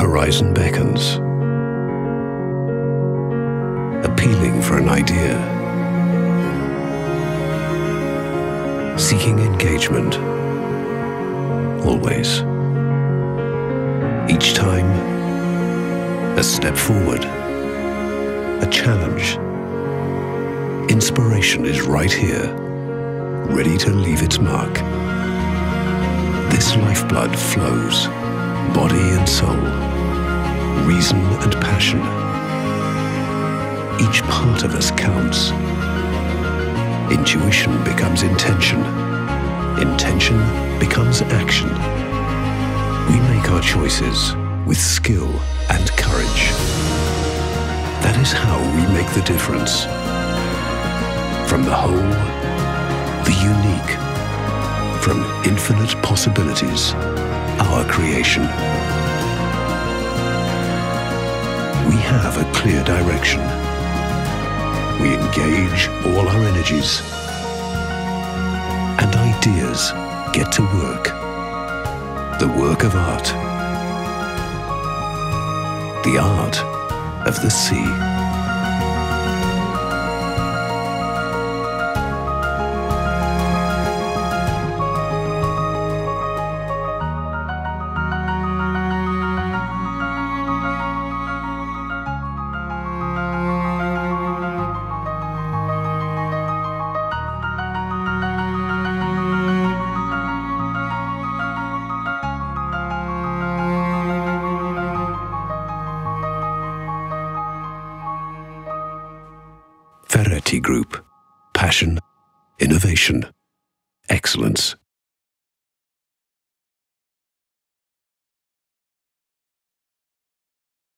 horizon beckons, appealing for an idea, seeking engagement, always. Each time, a step forward, a challenge. Inspiration is right here, ready to leave its mark. This lifeblood flows, body and soul, reason and passion. Each part of us counts. Intuition becomes intention. Intention becomes action. We make our choices with skill and courage. That is how we make the difference. From the whole, the unique, from infinite possibilities, our creation. We have a clear direction. We engage all our energies. And ideas get to work. The work of art. The art of the sea. Ferretti Group. Passion, innovation, excellence.